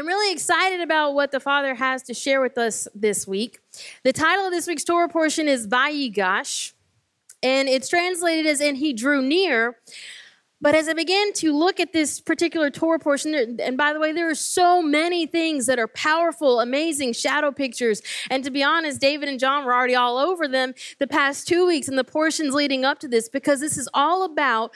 I'm really excited about what the Father has to share with us this week. The title of this week's Torah portion is Vayigash, and it's translated as "And He drew near." But as I began to look at this particular Torah portion, and by the way, there are so many things that are powerful, amazing shadow pictures. And to be honest, David and John were already all over them the past two weeks and the portions leading up to this because this is all about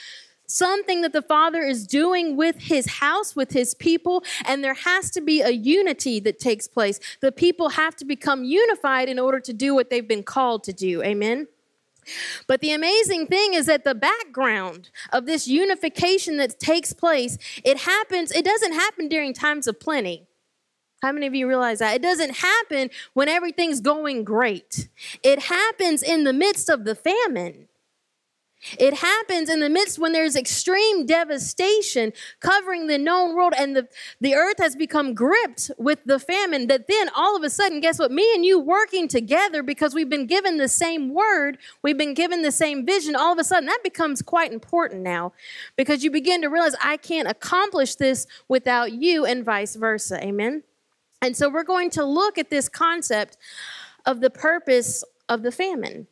something that the Father is doing with his house, with his people, and there has to be a unity that takes place. The people have to become unified in order to do what they've been called to do. Amen. But the amazing thing is that the background of this unification that takes place, it happens, it doesn't happen during times of plenty. How many of you realize that? It doesn't happen when everything's going great. It happens in the midst of the famine. It happens in the midst when there's extreme devastation covering the known world and the, the earth has become gripped with the famine. That then all of a sudden, guess what? Me and you working together because we've been given the same word, we've been given the same vision, all of a sudden that becomes quite important now because you begin to realize I can't accomplish this without you and vice versa. Amen. And so we're going to look at this concept of the purpose of the famine.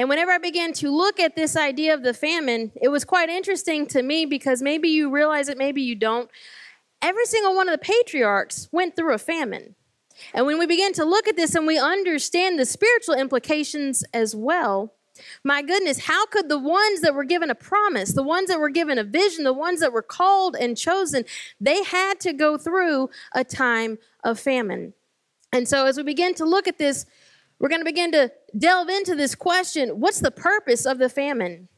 And whenever I began to look at this idea of the famine, it was quite interesting to me because maybe you realize it, maybe you don't. Every single one of the patriarchs went through a famine. And when we begin to look at this and we understand the spiritual implications as well, my goodness, how could the ones that were given a promise, the ones that were given a vision, the ones that were called and chosen, they had to go through a time of famine. And so as we begin to look at this, we're going to begin to delve into this question what's the purpose of the famine?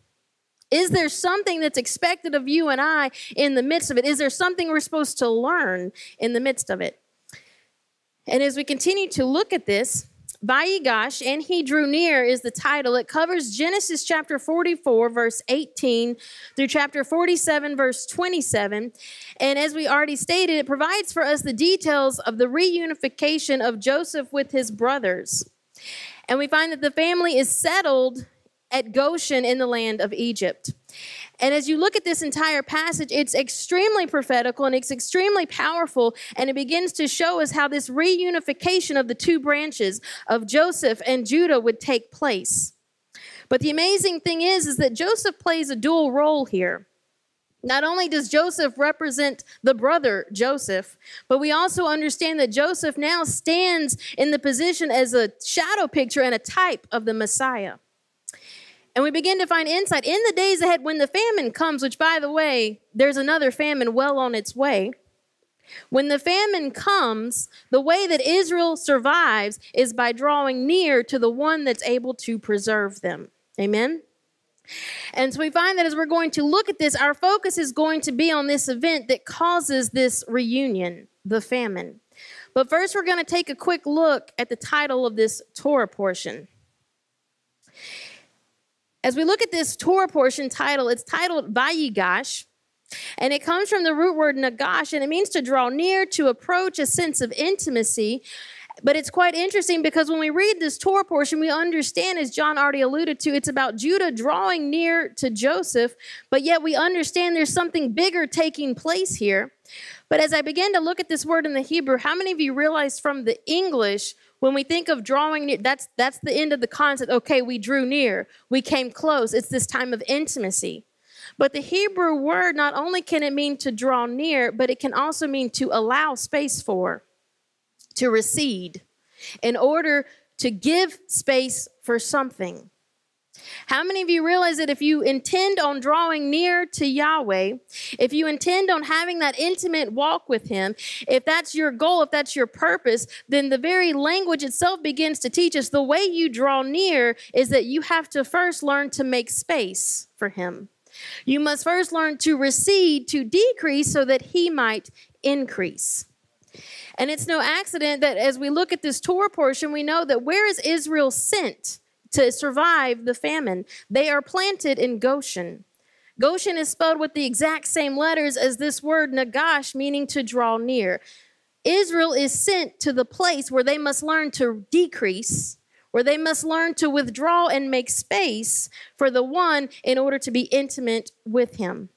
Is there something that's expected of you and I in the midst of it? Is there something we're supposed to learn in the midst of it? And as we continue to look at this, Vayigash, and he drew near is the title. It covers Genesis chapter 44, verse 18 through chapter 47, verse 27. And as we already stated, it provides for us the details of the reunification of Joseph with his brothers. And we find that the family is settled at Goshen in the land of Egypt. And as you look at this entire passage, it's extremely prophetical and it's extremely powerful. And it begins to show us how this reunification of the two branches of Joseph and Judah would take place. But the amazing thing is, is that Joseph plays a dual role here. Not only does Joseph represent the brother Joseph, but we also understand that Joseph now stands in the position as a shadow picture and a type of the Messiah. And we begin to find insight in the days ahead when the famine comes, which, by the way, there's another famine well on its way. When the famine comes, the way that Israel survives is by drawing near to the one that's able to preserve them. Amen? And so we find that as we're going to look at this, our focus is going to be on this event that causes this reunion, the famine. But first, we're going to take a quick look at the title of this Torah portion. As we look at this Torah portion title, it's titled Vayigash, and it comes from the root word nagash, and it means to draw near, to approach a sense of intimacy. But it's quite interesting because when we read this Torah portion, we understand, as John already alluded to, it's about Judah drawing near to Joseph, but yet we understand there's something bigger taking place here. But as I began to look at this word in the Hebrew, how many of you realize from the English, when we think of drawing near, that's, that's the end of the concept. Okay, we drew near, we came close. It's this time of intimacy. But the Hebrew word, not only can it mean to draw near, but it can also mean to allow space for to recede in order to give space for something. How many of you realize that if you intend on drawing near to Yahweh, if you intend on having that intimate walk with Him, if that's your goal, if that's your purpose, then the very language itself begins to teach us the way you draw near is that you have to first learn to make space for Him. You must first learn to recede, to decrease, so that He might increase. And it's no accident that as we look at this Torah portion, we know that where is Israel sent to survive the famine? They are planted in Goshen. Goshen is spelled with the exact same letters as this word nagash, meaning to draw near. Israel is sent to the place where they must learn to decrease, where they must learn to withdraw and make space for the one in order to be intimate with him.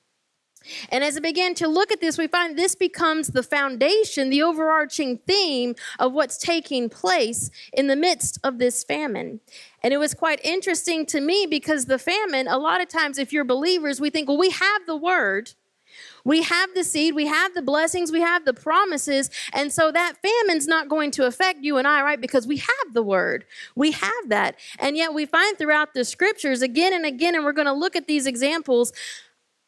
And as I begin to look at this, we find this becomes the foundation, the overarching theme of what's taking place in the midst of this famine. And it was quite interesting to me because the famine, a lot of times, if you're believers, we think, well, we have the word. We have the seed, we have the blessings, we have the promises. And so that famine's not going to affect you and I, right? Because we have the word. We have that. And yet we find throughout the scriptures again and again, and we're going to look at these examples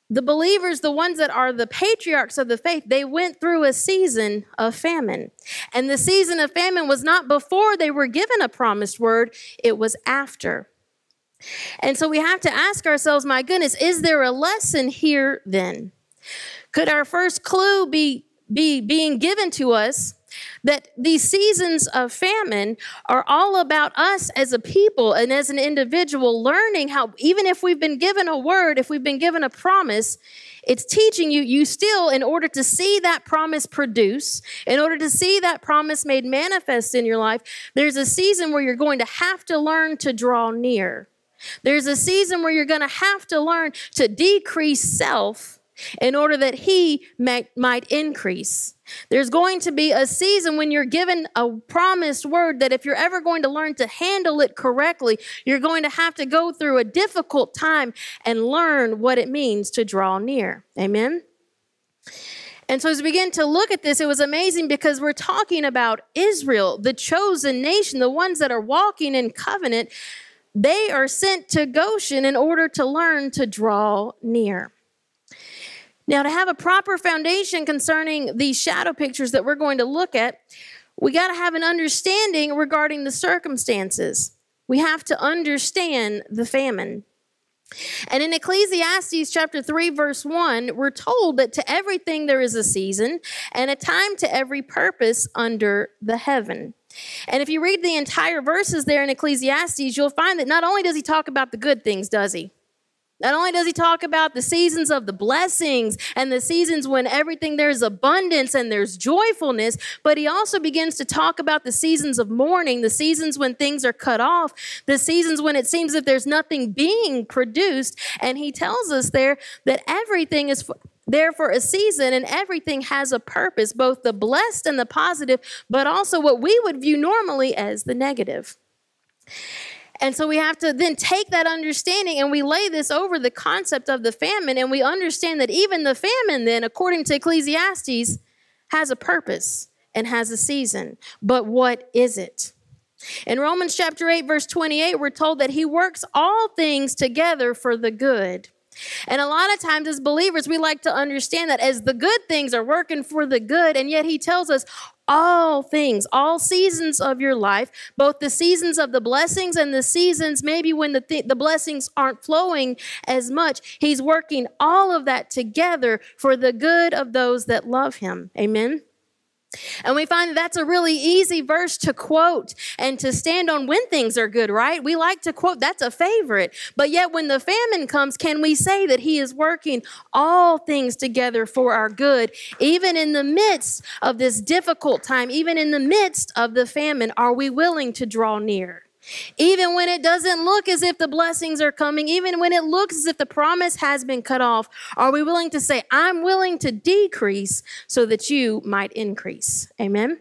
the believers, the ones that are the patriarchs of the faith, they went through a season of famine. And the season of famine was not before they were given a promised word, it was after. And so we have to ask ourselves, my goodness, is there a lesson here then? Could our first clue be, be being given to us that these seasons of famine are all about us as a people and as an individual learning how, even if we've been given a word, if we've been given a promise, it's teaching you, you still, in order to see that promise produce, in order to see that promise made manifest in your life, there's a season where you're going to have to learn to draw near. There's a season where you're going to have to learn to decrease self in order that He might, might increase. There's going to be a season when you're given a promised word that if you're ever going to learn to handle it correctly, you're going to have to go through a difficult time and learn what it means to draw near. Amen? And so as we begin to look at this, it was amazing because we're talking about Israel, the chosen nation, the ones that are walking in covenant. They are sent to Goshen in order to learn to draw near. Now, to have a proper foundation concerning these shadow pictures that we're going to look at, we got to have an understanding regarding the circumstances. We have to understand the famine. And in Ecclesiastes chapter 3, verse 1, we're told that to everything there is a season and a time to every purpose under the heaven. And if you read the entire verses there in Ecclesiastes, you'll find that not only does he talk about the good things, does he? Not only does he talk about the seasons of the blessings and the seasons when everything there's abundance and there's joyfulness, but he also begins to talk about the seasons of mourning, the seasons when things are cut off, the seasons when it seems that there's nothing being produced. And he tells us there that everything is there for a season and everything has a purpose, both the blessed and the positive, but also what we would view normally as the negative. And so we have to then take that understanding and we lay this over the concept of the famine. And we understand that even the famine, then, according to Ecclesiastes, has a purpose and has a season. But what is it? In Romans chapter 8, verse 28, we're told that he works all things together for the good. And a lot of times, as believers, we like to understand that as the good things are working for the good, and yet he tells us all things, all seasons of your life, both the seasons of the blessings and the seasons maybe when the, th- the blessings aren't flowing as much. He's working all of that together for the good of those that love him. Amen. And we find that that's a really easy verse to quote and to stand on when things are good, right? We like to quote, that's a favorite. But yet, when the famine comes, can we say that He is working all things together for our good? Even in the midst of this difficult time, even in the midst of the famine, are we willing to draw near? Even when it doesn't look as if the blessings are coming, even when it looks as if the promise has been cut off, are we willing to say, I'm willing to decrease so that you might increase? Amen.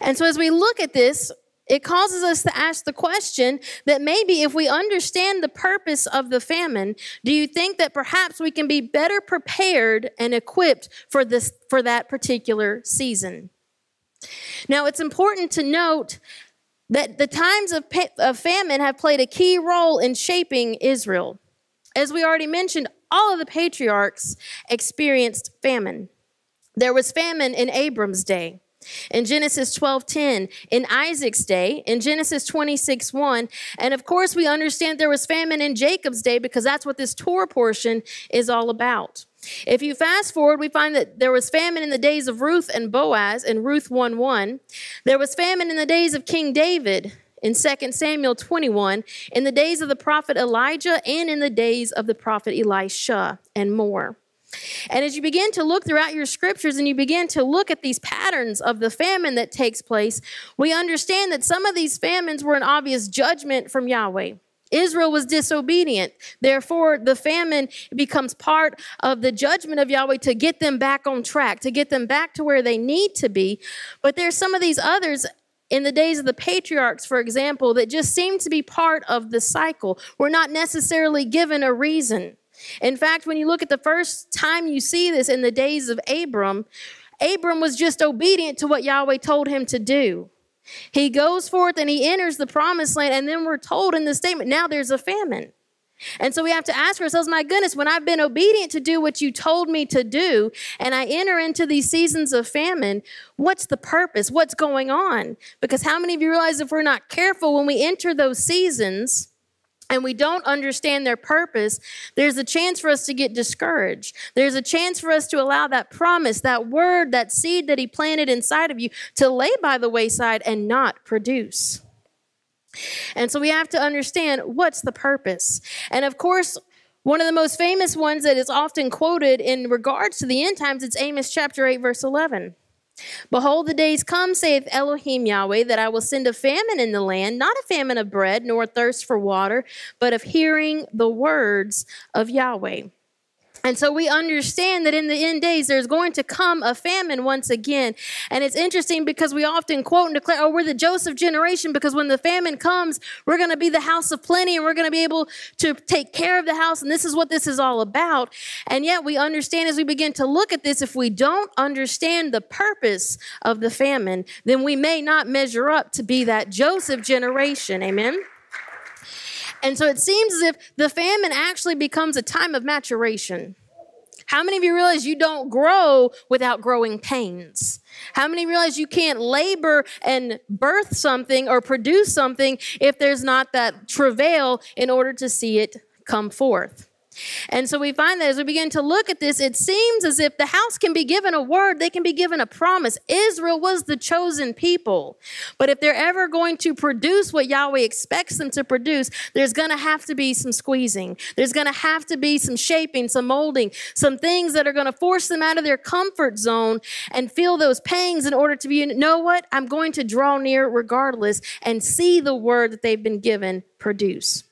And so as we look at this, it causes us to ask the question that maybe if we understand the purpose of the famine, do you think that perhaps we can be better prepared and equipped for this for that particular season? Now, it's important to note that the times of, of famine have played a key role in shaping Israel. As we already mentioned, all of the patriarchs experienced famine. There was famine in Abram's day. In Genesis 12:10, in Isaac's day, in Genesis 26:1, and of course we understand there was famine in Jacob's day because that's what this Torah portion is all about. If you fast forward, we find that there was famine in the days of Ruth and Boaz in Ruth 1 1. There was famine in the days of King David in 2 Samuel 21, in the days of the prophet Elijah, and in the days of the prophet Elisha, and more. And as you begin to look throughout your scriptures and you begin to look at these patterns of the famine that takes place, we understand that some of these famines were an obvious judgment from Yahweh. Israel was disobedient. Therefore, the famine becomes part of the judgment of Yahweh to get them back on track, to get them back to where they need to be. But there's some of these others in the days of the patriarchs, for example, that just seem to be part of the cycle. We're not necessarily given a reason. In fact, when you look at the first time you see this in the days of Abram, Abram was just obedient to what Yahweh told him to do. He goes forth and he enters the promised land, and then we're told in the statement, now there's a famine. And so we have to ask ourselves, my goodness, when I've been obedient to do what you told me to do, and I enter into these seasons of famine, what's the purpose? What's going on? Because how many of you realize if we're not careful when we enter those seasons, and we don't understand their purpose, there's a chance for us to get discouraged. There's a chance for us to allow that promise, that word, that seed that He planted inside of you to lay by the wayside and not produce. And so we have to understand what's the purpose. And of course, one of the most famous ones that is often quoted in regards to the end times, it's Amos chapter 8, verse 11. Behold, the days come, saith Elohim Yahweh, that I will send a famine in the land, not a famine of bread, nor a thirst for water, but of hearing the words of Yahweh. And so we understand that in the end days, there's going to come a famine once again. And it's interesting because we often quote and declare, oh, we're the Joseph generation because when the famine comes, we're going to be the house of plenty and we're going to be able to take care of the house. And this is what this is all about. And yet we understand as we begin to look at this, if we don't understand the purpose of the famine, then we may not measure up to be that Joseph generation. Amen. And so it seems as if the famine actually becomes a time of maturation. How many of you realize you don't grow without growing pains? How many realize you can't labor and birth something or produce something if there's not that travail in order to see it come forth? And so we find that as we begin to look at this, it seems as if the house can be given a word, they can be given a promise. Israel was the chosen people. But if they're ever going to produce what Yahweh expects them to produce, there's going to have to be some squeezing. There's going to have to be some shaping, some molding, some things that are going to force them out of their comfort zone and feel those pangs in order to be, you know what? I'm going to draw near regardless and see the word that they've been given produce.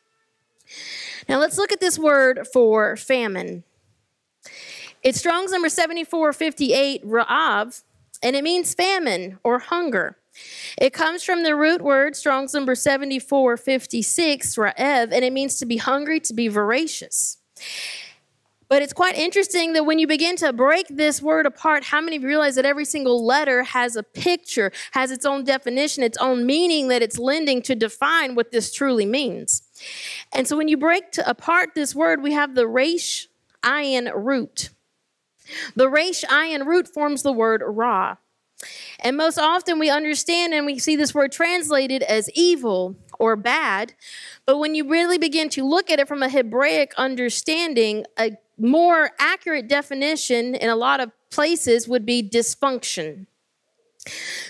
Now let's look at this word for famine. It's Strong's number 7458, Ra'av, and it means famine or hunger. It comes from the root word, Strong's number 7456, Ra'ev, and it means to be hungry, to be voracious. But it's quite interesting that when you begin to break this word apart, how many of you realize that every single letter has a picture, has its own definition, its own meaning that it's lending to define what this truly means? And so when you break apart this word, we have the resh ayin root. The resh ayin root forms the word ra. And most often we understand and we see this word translated as evil or bad. But when you really begin to look at it from a Hebraic understanding, a more accurate definition in a lot of places would be dysfunction.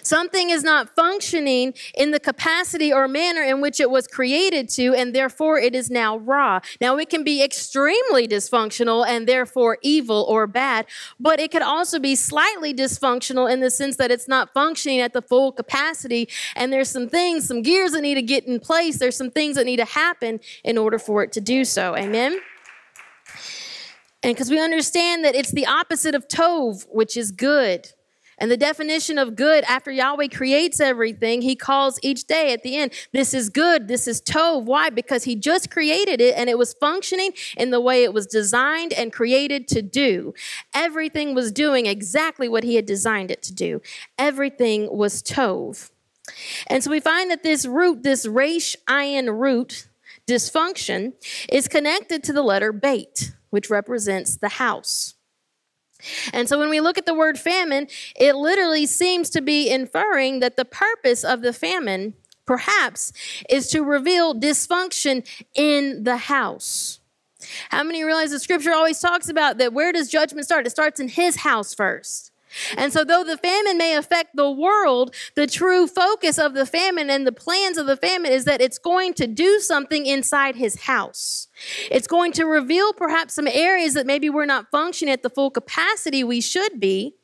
Something is not functioning in the capacity or manner in which it was created to, and therefore it is now ra. Now, it can be extremely dysfunctional and therefore evil or bad, but it could also be slightly dysfunctional in the sense that it's not functioning at the full capacity, and there's some things, some gears that need to get in place. There's some things that need to happen in order for it to do so. Amen? And because we understand that it's the opposite of tov, which is good. And the definition of good, after Yahweh creates everything, he calls each day at the end, this is good, this is tov. Why? Because he just created it and it was functioning in the way it was designed and created to do. Everything was doing exactly what he had designed it to do. Everything was tov. And so we find that this root, this resh ayin root, dysfunction, is connected to the letter beit, which represents the house. And so when we look at the word famine, it literally seems to be inferring that the purpose of the famine, perhaps, is to reveal dysfunction in the house. How many realize the scripture always talks about that where does judgment start? It starts in his house first. And so, though the famine may affect the world, the true focus of the famine and the plans of the famine is that it's going to do something inside his house. It's going to reveal perhaps some areas that maybe we're not functioning at the full capacity we should be.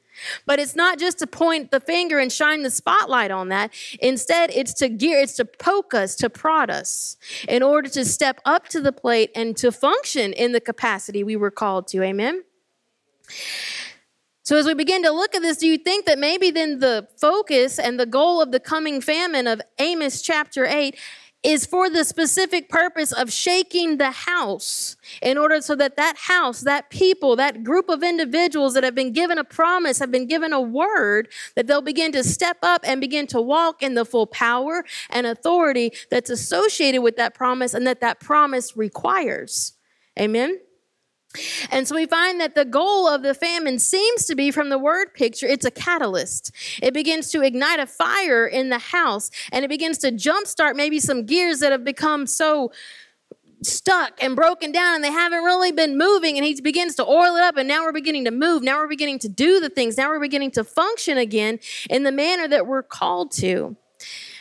But it's not just to point the finger and shine the spotlight on that. Instead, it's to gear, it's to poke us, to prod us in order to step up to the plate and to function in the capacity we were called to. Amen. So, as we begin to look at this, do you think that maybe then the focus and the goal of the coming famine of Amos chapter 8 is for the specific purpose of shaking the house in order so that that house, that people, that group of individuals that have been given a promise, have been given a word, that they'll begin to step up and begin to walk in the full power and authority that's associated with that promise and that that promise requires. Amen. And so we find that the goal of the famine seems to be from the word picture, it's a catalyst. It begins to ignite a fire in the house and it begins to jumpstart maybe some gears that have become so stuck and broken down and they haven't really been moving and he begins to oil it up and now we're beginning to move. Now we're beginning to do the things. Now we're beginning to function again in the manner that we're called to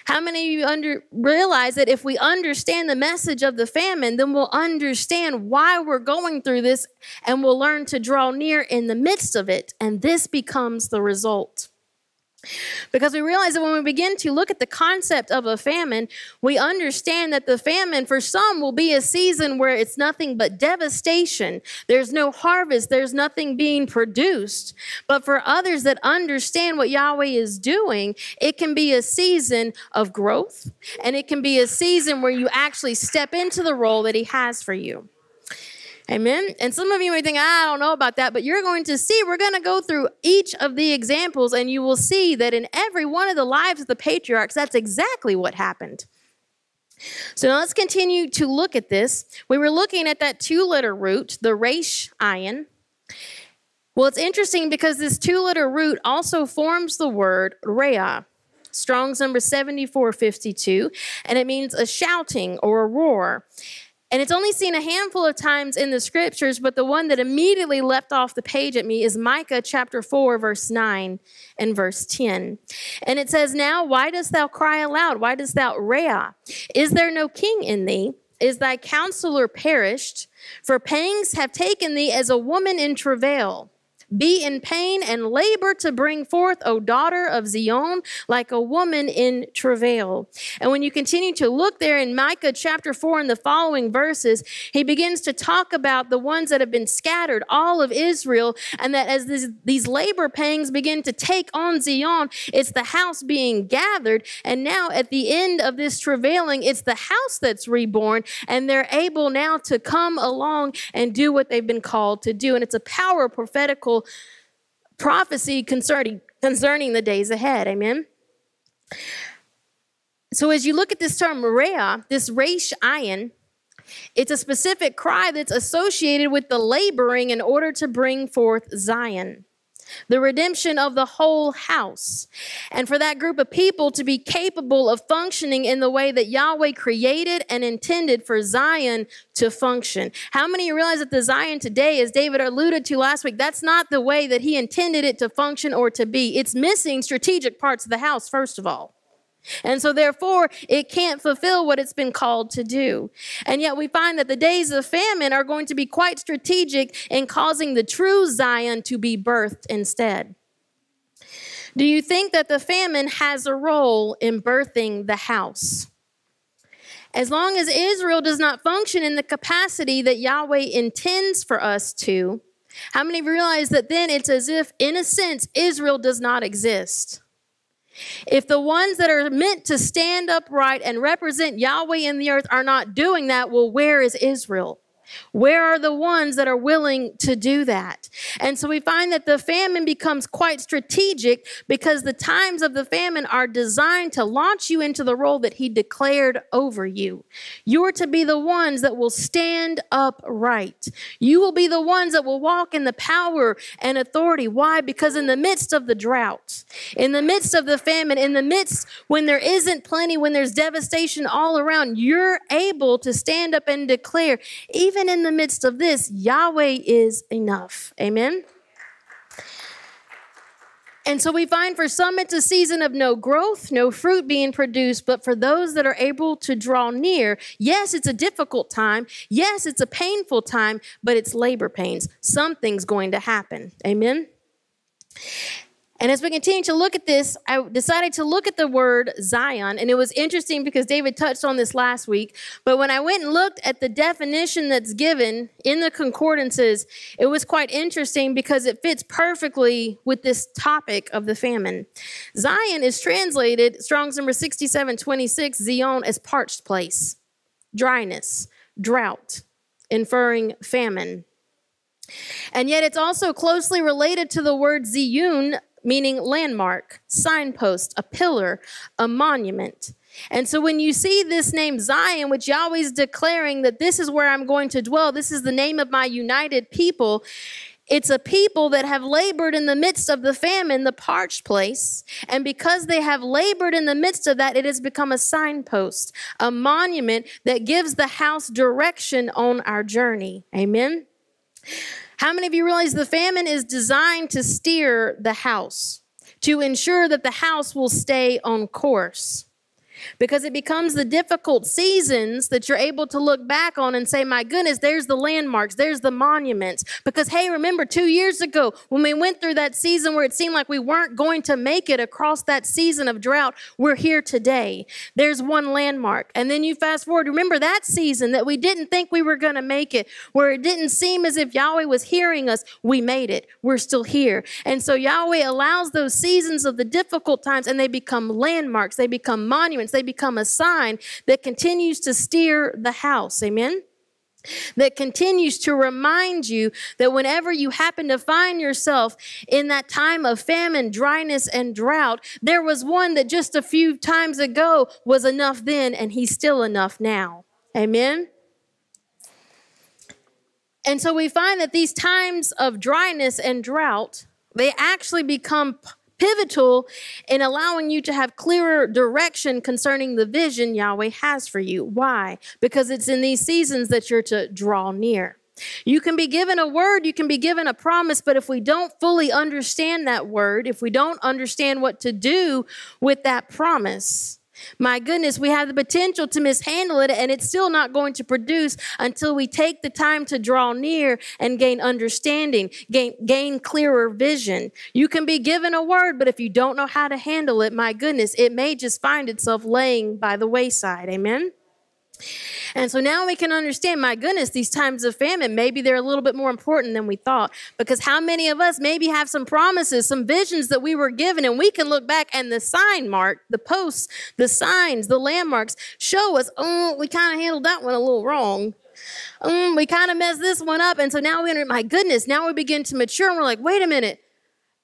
how many of you under, realize that if we understand the message of the famine, then we'll understand why we're going through this and we'll learn to draw near in the midst of it. And this becomes the result. Because we realize that when we begin to look at the concept of a famine, we understand that the famine for some will be a season where it's nothing but devastation. There's no harvest, there's nothing being produced. But for others that understand what Yahweh is doing, it can be a season of growth and it can be a season where you actually step into the role that He has for you. Amen. And some of you may think, I don't know about that, but you're going to see, we're going to go through each of the examples, and you will see that in every one of the lives of the patriarchs, that's exactly what happened. So now let's continue to look at this. We were looking at that two letter root, the resh ayin. Well, it's interesting because this two letter root also forms the word rea. Strong's number 7452, and it means a shouting or a roar. And it's only seen a handful of times in the scriptures, but the one that immediately left off the page at me is Micah chapter 4, verse 9 and verse 10. And it says, Now why dost thou cry aloud? Why dost thou rea? Is there no king in thee? Is thy counselor perished? For pangs have taken thee as a woman in travail. Be in pain and labor to bring forth, O daughter of Zion, like a woman in travail. And when you continue to look there in Micah chapter 4 and the following verses, he begins to talk about the ones that have been scattered, all of Israel, and that as this, these labor pangs begin to take on Zion, it's the house being gathered. And now at the end of this travailing, it's the house that's reborn, and they're able now to come along and do what they've been called to do. And it's a power prophetical prophecy concerning concerning the days ahead. Amen. So as you look at this term Maria, this resh ayin, it's a specific cry that's associated with the laboring in order to bring forth Zion the redemption of the whole house. And for that group of people to be capable of functioning in the way that Yahweh created and intended for Zion to function. How many realize that the Zion today, as David alluded to last week, that's not the way that he intended it to function or to be? It's missing strategic parts of the house, first of all. And so, therefore, it can't fulfill what it's been called to do. And yet, we find that the days of famine are going to be quite strategic in causing the true Zion to be birthed instead. Do you think that the famine has a role in birthing the house? As long as Israel does not function in the capacity that Yahweh intends for us to, how many realize that then it's as if, in a sense, Israel does not exist? If the ones that are meant to stand upright and represent Yahweh in the earth are not doing that, well, where is Israel? Where are the ones that are willing to do that? And so we find that the famine becomes quite strategic because the times of the famine are designed to launch you into the role that he declared over you. You are to be the ones that will stand upright. You will be the ones that will walk in the power and authority. Why? Because in the midst of the drought, in the midst of the famine, in the midst when there isn't plenty, when there's devastation all around, you're able to stand up and declare, even even in the midst of this, Yahweh is enough. Amen. And so we find for some it's a season of no growth, no fruit being produced, but for those that are able to draw near, yes, it's a difficult time. Yes, it's a painful time, but it's labor pains. Something's going to happen. Amen. And as we continue to look at this, I decided to look at the word Zion. And it was interesting because David touched on this last week. But when I went and looked at the definition that's given in the concordances, it was quite interesting because it fits perfectly with this topic of the famine. Zion is translated, Strong's number 6726, Zion, as parched place, dryness, drought, inferring famine. And yet it's also closely related to the word ziyun, meaning landmark, signpost, a pillar, a monument. And so when you see this name Zion, which Yahweh is declaring that this is where I'm going to dwell, this is the name of my united people, it's a people that have labored in the midst of the famine, the parched place. And because they have labored in the midst of that, it has become a signpost, a monument that gives the house direction on our journey. Amen. How many of you realize the famine is designed to steer the house, to ensure that the house will stay on course? Because it becomes the difficult seasons that you're able to look back on and say, my goodness, there's the landmarks, there's the monuments. Because, hey, remember two years ago when we went through that season where it seemed like we weren't going to make it across that season of drought, we're here today. There's one landmark. And then you fast forward, remember that season that we didn't think we were going to make it, where it didn't seem as if Yahweh was hearing us. We made it. We're still here. And so Yahweh allows those seasons of the difficult times and they become landmarks, they become monuments they become a sign that continues to steer the house. Amen? that continues to remind you that whenever you happen to find yourself in that time of famine, dryness, and drought, there was one that just a few times ago was enough then, and he's still enough now. Amen? And so we find that these times of dryness and drought, they actually become pivotal in allowing you to have clearer direction concerning the vision Yahweh has for you. Why? Because it's in these seasons that you're to draw near. You can be given a word, you can be given a promise, but if we don't fully understand that word, if we don't understand what to do with that promise, my goodness, we have the potential to mishandle it, and it's still not going to produce until we take the time to draw near and gain understanding, gain, gain clearer vision. You can be given a word, but if you don't know how to handle it, my goodness, it may just find itself laying by the wayside. Amen? And so now we can understand, my goodness, these times of famine, maybe they're a little bit more important than we thought. Because how many of us maybe have some promises, some visions that we were given, and we can look back and the sign mark, the posts, the signs, the landmarks show us, oh, we kind of handled that one a little wrong. Um, we kind of messed this one up. And so now we, enter, my goodness, now we begin to mature and we're like, wait a minute.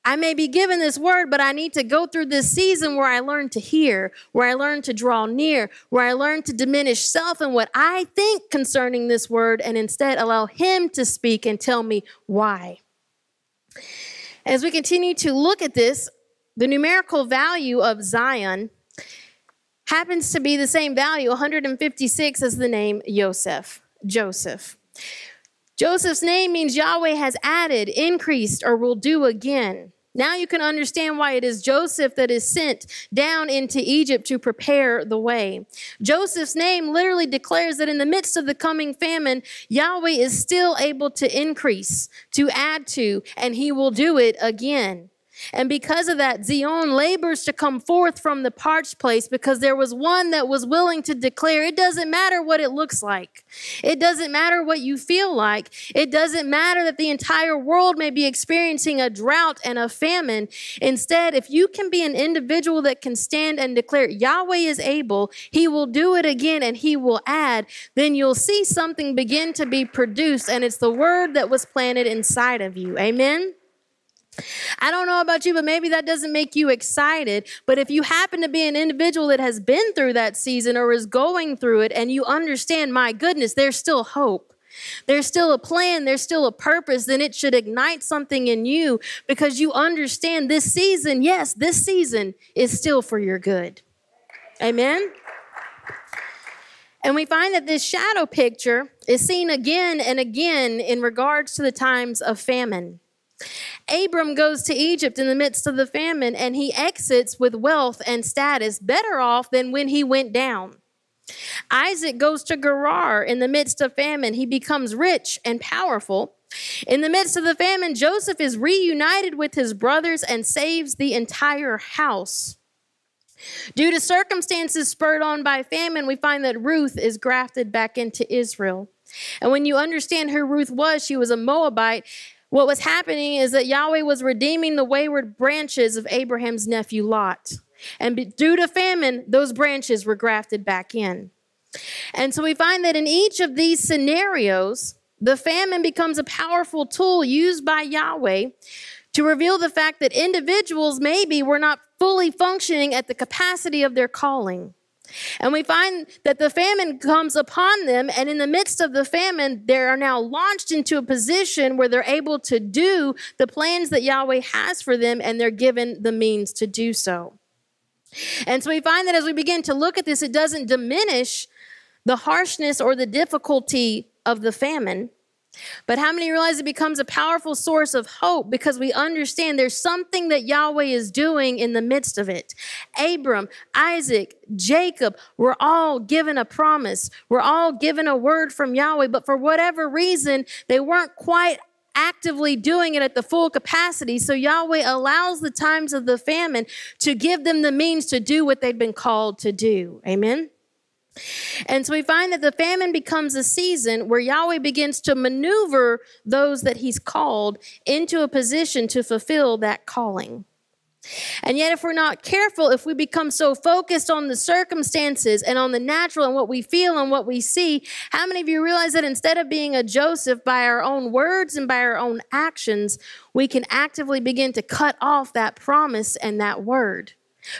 I may be given this word, but I need to go through this season where I learn to hear, where I learn to draw near, where I learn to diminish self and what I think concerning this word, and instead allow Him to speak and tell me why. As we continue to look at this, the numerical value of Zion happens to be the same value, 156, as the name Joseph. Joseph. Joseph's name means Yahweh has added, increased, or will do again. Now you can understand why it is Joseph that is sent down into Egypt to prepare the way. Joseph's name literally declares that in the midst of the coming famine, Yahweh is still able to increase, to add to, and he will do it again. And because of that, Zion labors to come forth from the parched place because there was one that was willing to declare it doesn't matter what it looks like. It doesn't matter what you feel like. It doesn't matter that the entire world may be experiencing a drought and a famine. Instead, if you can be an individual that can stand and declare Yahweh is able, he will do it again and he will add, then you'll see something begin to be produced. And it's the word that was planted inside of you. Amen. I don't know about you, but maybe that doesn't make you excited. But if you happen to be an individual that has been through that season or is going through it and you understand, my goodness, there's still hope. There's still a plan, there's still a purpose, then it should ignite something in you because you understand this season, yes, this season is still for your good. Amen? And we find that this shadow picture is seen again and again in regards to the times of famine. Abram goes to Egypt in the midst of the famine and he exits with wealth and status better off than when he went down. Isaac goes to Gerar in the midst of famine. He becomes rich and powerful. In the midst of the famine, Joseph is reunited with his brothers and saves the entire house. Due to circumstances spurred on by famine, we find that Ruth is grafted back into Israel. And when you understand who Ruth was, she was a Moabite. What was happening is that Yahweh was redeeming the wayward branches of Abraham's nephew Lot. And due to famine, those branches were grafted back in. And so we find that in each of these scenarios, the famine becomes a powerful tool used by Yahweh to reveal the fact that individuals maybe were not fully functioning at the capacity of their calling. And we find that the famine comes upon them, and in the midst of the famine, they are now launched into a position where they're able to do the plans that Yahweh has for them, and they're given the means to do so. And so we find that as we begin to look at this, it doesn't diminish the harshness or the difficulty of the famine. But how many realize it becomes a powerful source of hope because we understand there's something that Yahweh is doing in the midst of it? Abram, Isaac, Jacob were all given a promise. We're all given a word from Yahweh, but for whatever reason, they weren't quite actively doing it at the full capacity. So Yahweh allows the times of the famine to give them the means to do what they've been called to do. Amen. And so we find that the famine becomes a season where Yahweh begins to maneuver those that he's called into a position to fulfill that calling. And yet, if we're not careful, if we become so focused on the circumstances and on the natural and what we feel and what we see, how many of you realize that instead of being a Joseph by our own words and by our own actions, we can actively begin to cut off that promise and that word?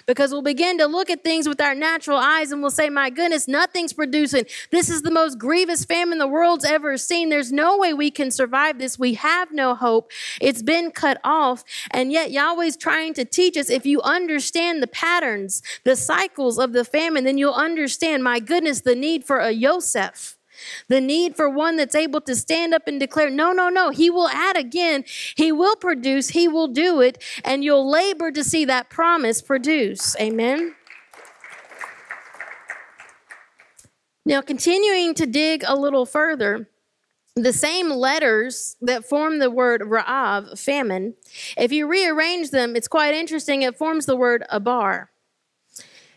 Because we'll begin to look at things with our natural eyes and we'll say, My goodness, nothing's producing. This is the most grievous famine the world's ever seen. There's no way we can survive this. We have no hope. It's been cut off. And yet, Yahweh's trying to teach us if you understand the patterns, the cycles of the famine, then you'll understand, my goodness, the need for a Yosef the need for one that's able to stand up and declare, no, no, no, he will add again. He will produce. He will do it. And you'll labor to see that promise produce. Amen. Now, continuing to dig a little further, the same letters that form the word Ra'av, famine, if you rearrange them, it's quite interesting. It forms the word Abar.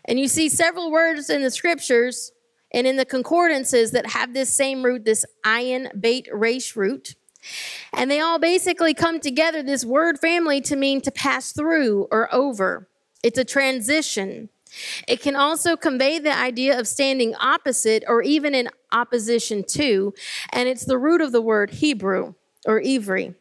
And you see several words in the scriptures and in the concordances that have this same root, this ayin beit resh root. And they all basically come together, this word family, to mean to pass through or over. It's a transition. It can also convey the idea of standing opposite or even in opposition to, and it's the root of the word Hebrew or Ivri.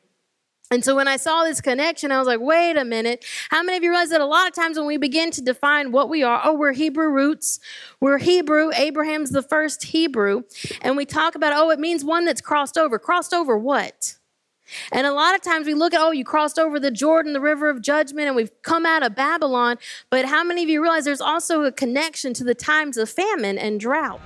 And so when I saw this connection, I was like, wait a minute. How many of you realize that a lot of times when we begin to define what we are, oh, we're Hebrew roots, we're Hebrew, Abraham's the first Hebrew, and we talk about, oh, it means one that's crossed over. Crossed over what? And a lot of times we look at, oh, you crossed over the Jordan, the river of judgment, and we've come out of Babylon. But how many of you realize there's also a connection to the times of famine and drought?